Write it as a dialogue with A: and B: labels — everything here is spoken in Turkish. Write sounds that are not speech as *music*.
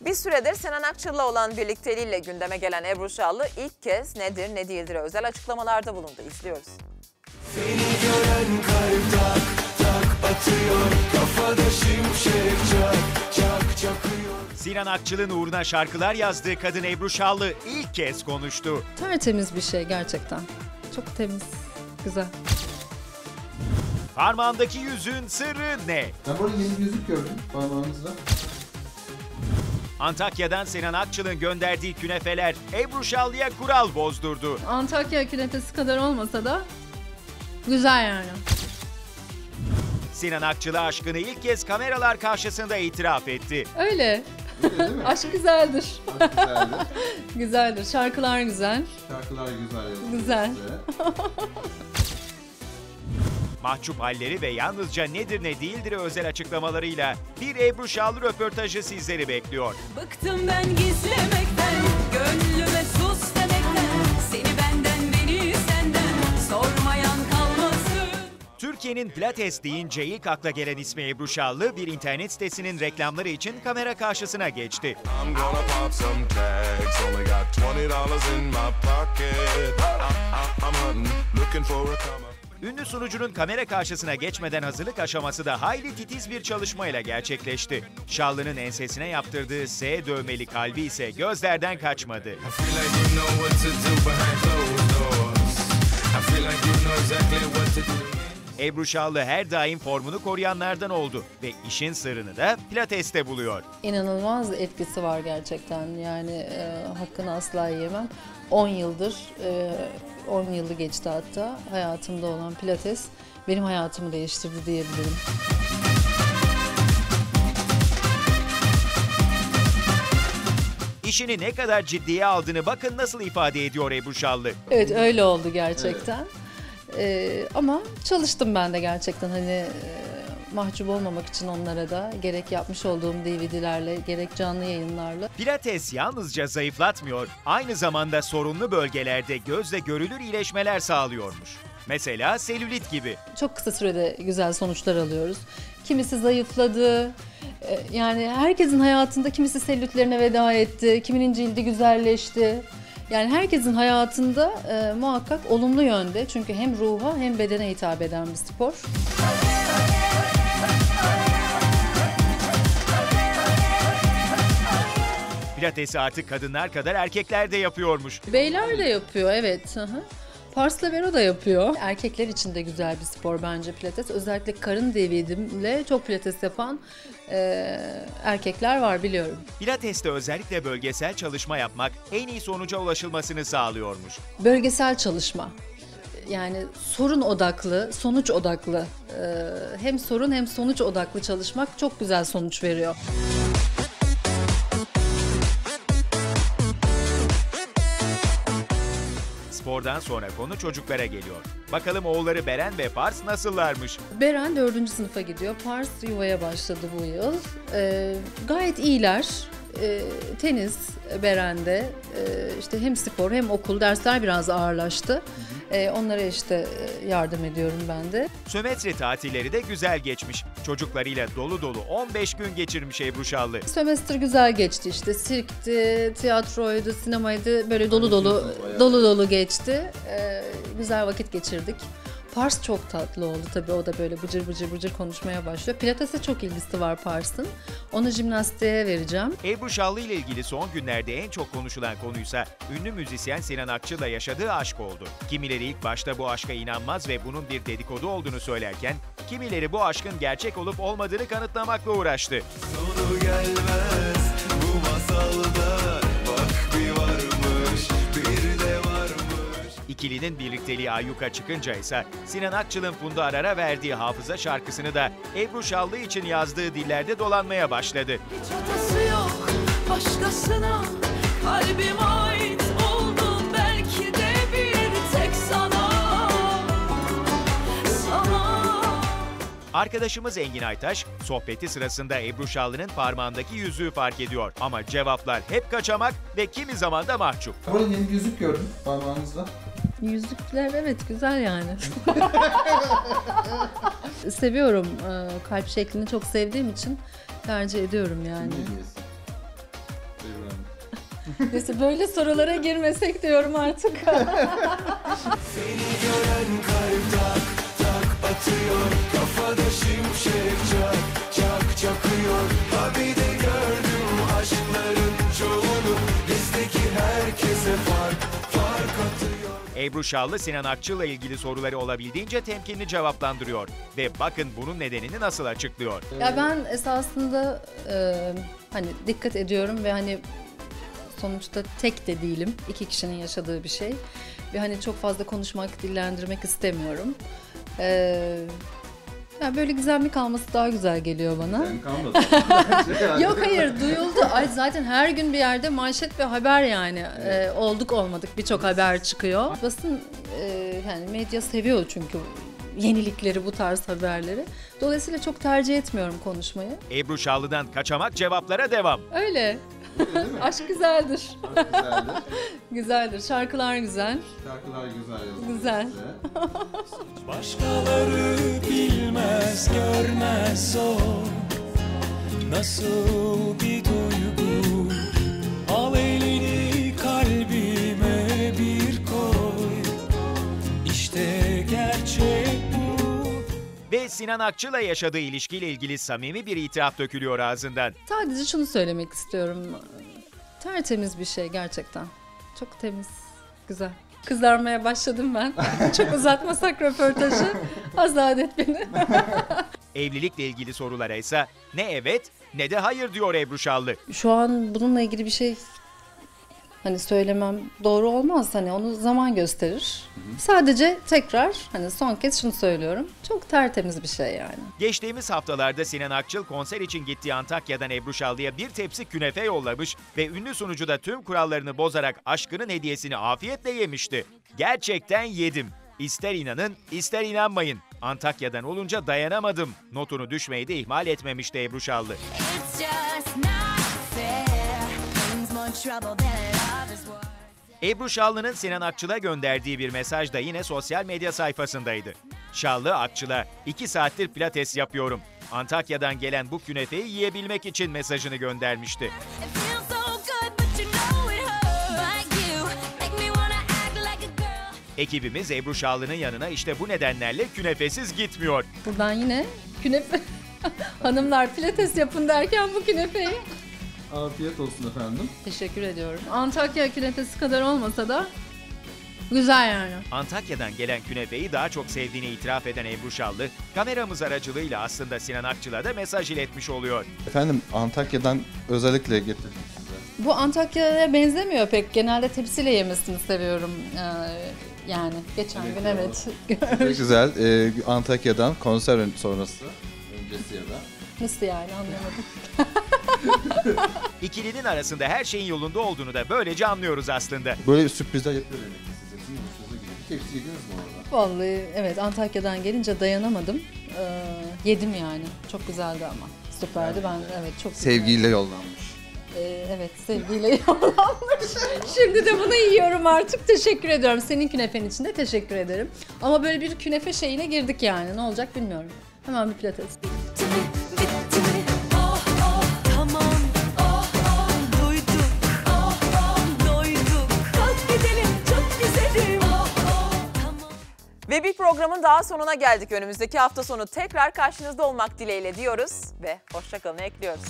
A: Bir süredir Sinan Akçıl'la olan birlikteliğiyle gündeme gelen Ebru Şallı ilk kez nedir ne değildir özel açıklamalarda bulundu. İzliyoruz.
B: Seni gören kalp tak tak atıyor Kafada şimşek çak çak çakıyor
C: Sinan Akçıl'ın uğruna şarkılar yazdığı kadın Ebru Şallı ilk kez konuştu.
D: Tertemiz bir şey gerçekten. Çok temiz, güzel.
C: Parmağındaki yüzüğün sırrı ne?
E: Ben burada yeni bir yüzük gördüm parmağınızda.
C: Antakya'dan Sinan Akçıl'ın gönderdiği künefeler Ebru Şallı'ya kural bozdurdu.
D: Antakya künefesi kadar olmasa da güzel yani.
C: Sinan Akçıl'a aşkını ilk kez kameralar karşısında itiraf etti.
D: Öyle.
E: Öyle değil mi? *laughs*
D: Aşk güzeldir.
E: Aşk güzeldi. *laughs*
D: Güzeldir. Şarkılar güzel.
E: Şarkılar güzel
D: Güzel. *laughs*
C: Mahcup halleri ve yalnızca nedir ne değildir özel açıklamalarıyla bir Ebru Şallı röportajı sizleri bekliyor.
F: Bıktım ben gizlemekten, gönlüme sus demekten, seni benden beni senden sormayan kalmasın.
C: Türkiye'nin Pilates deyince ilk akla gelen ismi Ebru Şallı bir internet sitesinin reklamları için kamera karşısına geçti.
B: I'm gonna pop some tags Only got $20 in my pocket I, I, I'm hunting, looking for a come up
C: Ünlü sunucunun kamera karşısına geçmeden hazırlık aşaması da hayli titiz bir çalışmayla gerçekleşti. Şallı'nın ensesine yaptırdığı S dövmeli kalbi ise gözlerden kaçmadı.
B: I
C: Ebru Şallı her daim formunu koruyanlardan oldu ve işin sırrını da pilateste buluyor.
D: İnanılmaz etkisi var gerçekten. Yani e, hakkını asla yemem. 10 yıldır, e, 10 yılı geçti hatta hayatımda olan pilates benim hayatımı değiştirdi diyebilirim.
C: İşini ne kadar ciddiye aldığını bakın nasıl ifade ediyor Ebru Şallı.
D: Evet öyle oldu gerçekten. Ee, ama çalıştım ben de gerçekten hani e, mahcup olmamak için onlara da gerek yapmış olduğum DVD'lerle gerek canlı yayınlarla.
C: Pilates yalnızca zayıflatmıyor, aynı zamanda sorunlu bölgelerde gözle görülür iyileşmeler sağlıyormuş. Mesela selülit gibi.
D: Çok kısa sürede güzel sonuçlar alıyoruz. Kimisi zayıfladı. e, Yani herkesin hayatında kimisi selülitlerine veda etti. Kiminin cildi güzelleşti. Yani herkesin hayatında e, muhakkak olumlu yönde. Çünkü hem ruha hem bedene hitap eden bir spor.
C: Pilatesi artık kadınlar kadar erkekler de yapıyormuş.
D: Beyler de yapıyor evet. Hı hı. Pars Vero da yapıyor. Erkekler için de güzel bir spor bence pilates. Özellikle karın devidimle çok pilates yapan e, erkekler var biliyorum.
C: Pilateste özellikle bölgesel çalışma yapmak en iyi sonuca ulaşılmasını sağlıyormuş.
D: Bölgesel çalışma. Yani sorun odaklı, sonuç odaklı. e, hem sorun hem sonuç odaklı çalışmak çok güzel sonuç veriyor.
C: Spordan sonra konu çocuklara geliyor. Bakalım oğulları Beren ve Pars nasıllarmış?
D: Beren dördüncü sınıfa gidiyor. Pars yuvaya başladı bu yıl. Ee, gayet iyiler. Ee, tenis Beren'de ee, işte hem spor hem okul dersler biraz ağırlaştı. Ee, onlara işte e, yardım ediyorum ben de.
C: Sömetre tatilleri de güzel geçmiş. Çocuklarıyla dolu dolu 15 gün geçirmiş Ebru Şallı.
D: Sömestr güzel geçti işte. Sirkti, tiyatroydu, sinemaydı. Böyle dolu dolu
E: bayağı.
D: dolu dolu geçti. Ee, güzel vakit geçirdik. Pars çok tatlı oldu tabii. O da böyle bıcır bıcır bıcır konuşmaya başlıyor. Pilates'e çok ilgisi var Pars'ın. Onu jimnastiğe vereceğim.
C: Ebru Şallı ile ilgili son günlerde en çok konuşulan konuysa ünlü müzisyen Sinan Akçıl'la yaşadığı aşk oldu. Kimileri ilk başta bu aşka inanmaz ve bunun bir dedikodu olduğunu söylerken, kimileri bu aşkın gerçek olup olmadığını kanıtlamakla uğraştı.
B: Sonu gelmez bu masalda
C: İkilinin birlikteliği ayyuka çıkınca ise Sinan Akçıl'ın Funda Arar'a verdiği hafıza şarkısını da Ebru Şallı için yazdığı dillerde dolanmaya başladı.
F: Hiç hatası yok başkasına, kalbim ait oldu belki de bir tek sana. Sana.
C: Arkadaşımız Engin Aytaş, sohbeti sırasında Ebru Şallı'nın parmağındaki yüzüğü fark ediyor. Ama cevaplar hep kaçamak ve kimi zaman da mahcup.
E: Burada yeni bir yüzük gördüm parmağınızda.
D: Yüzükler evet güzel yani. *laughs* Seviyorum. Ee, Kalp şeklini çok sevdiğim için tercih ediyorum yani.
E: Ne? *laughs*
D: Neyse böyle sorulara girmesek diyorum artık.
C: Ebru Şallı Sinan Akçıl'la ilgili soruları olabildiğince temkinli cevaplandırıyor. Ve bakın bunun nedenini nasıl açıklıyor.
D: ya ben esasında e, hani dikkat ediyorum ve hani sonuçta tek de değilim. İki kişinin yaşadığı bir şey. Ve hani çok fazla konuşmak, dillendirmek istemiyorum. E, ya böyle gizemli kalması daha güzel geliyor bana.
E: Yani kalmadı. Bence *laughs* yani.
D: Yok hayır duyuldu. Ay zaten her gün bir yerde manşet ve haber yani. Ee, olduk olmadık birçok haber çıkıyor. Basın e, yani medya seviyor çünkü yenilikleri bu tarz haberleri. Dolayısıyla çok tercih etmiyorum konuşmayı.
C: Ebru Şallı'dan kaçamak cevaplara devam.
D: Öyle.
E: Değil mi? *laughs*
D: Aşk güzeldir.
E: Çok güzeldi. *laughs*
D: Güzeldir. Şarkılar güzel.
E: Şarkılar güzel yazıldı.
D: Güzel.
E: size. *laughs*
G: Başkaları bilmez görmez o Nasıl bir duygu Al elini
C: Sinan Akçıl'la yaşadığı ilişkiyle ilgili samimi bir itiraf dökülüyor ağzından.
D: Sadece şunu söylemek istiyorum. Tertemiz bir şey gerçekten. Çok temiz. Güzel. Kızarmaya başladım ben. *laughs* Çok uzatmasak röportajı. Azat et beni. *laughs*
C: Evlilikle ilgili sorulara ise ne evet ne de hayır diyor Ebru Şallı.
D: Şu an bununla ilgili bir şey hani söylemem doğru olmaz. Hani onu zaman gösterir. Sadece tekrar hani son kez şunu söylüyorum. Çok tertemiz bir şey yani.
C: Geçtiğimiz haftalarda Sinan Akçıl konser için gittiği Antakya'dan Ebru Şallı'ya bir tepsi künefe yollamış ve ünlü sunucu da tüm kurallarını bozarak aşkının hediyesini afiyetle yemişti. Gerçekten yedim. İster inanın ister inanmayın. Antakya'dan olunca dayanamadım. Notunu düşmeyi de ihmal etmemişti Ebru Şallı.
H: It's just not fair.
C: Ebru Şallı'nın Sinan Akçıl'a gönderdiği bir mesaj da yine sosyal medya sayfasındaydı. Şallı Akçıl'a 2 saattir pilates yapıyorum. Antakya'dan gelen bu künefeyi yiyebilmek için mesajını göndermişti. Ekibimiz Ebru Şallı'nın yanına işte bu nedenlerle künefesiz gitmiyor.
D: Buradan yine künefe... *laughs* Hanımlar pilates yapın derken bu künefeyi.
E: Afiyet olsun efendim.
D: Teşekkür ediyorum. Antakya künefesi kadar olmasa da güzel yani.
C: Antakya'dan gelen künefeyi daha çok sevdiğini itiraf eden Ebru Şallı, kameramız aracılığıyla aslında Sinan Akçıl'a da mesaj iletmiş oluyor.
E: Efendim Antakya'dan özellikle getirdim size.
D: Bu Antakya'ya benzemiyor pek. Genelde tepsiyle yemesini seviyorum. Ee, yani geçen
E: Evet,
D: gün evet. *laughs*
E: Çok güzel. Ee, Antakya'dan konser sonrası. Öncesi ya da.
D: Nasıl yani anlamadım. *laughs* *laughs*
C: İkilinin arasında her şeyin yolunda olduğunu da böylece anlıyoruz aslında.
E: Böyle sürprizler yapıyor demek ki size. Bir tepsi yediniz mi orada?
D: Vallahi evet Antakya'dan gelince dayanamadım. Ee, yedim yani. Çok güzeldi ama. Süperdi ben evet çok.
E: Sevgiyle yollanmış.
D: Ee, evet sevgiyle *laughs* yollanmış. Şimdi de bunu yiyorum artık. Teşekkür ediyorum. Senin künefen için de teşekkür ederim. Ama böyle bir künefe şeyine girdik yani. Ne olacak bilmiyorum. Hemen bir pilates.
A: Ve bir programın daha sonuna geldik. Önümüzdeki hafta sonu tekrar karşınızda olmak dileğiyle diyoruz ve hoşçakalın ekliyoruz.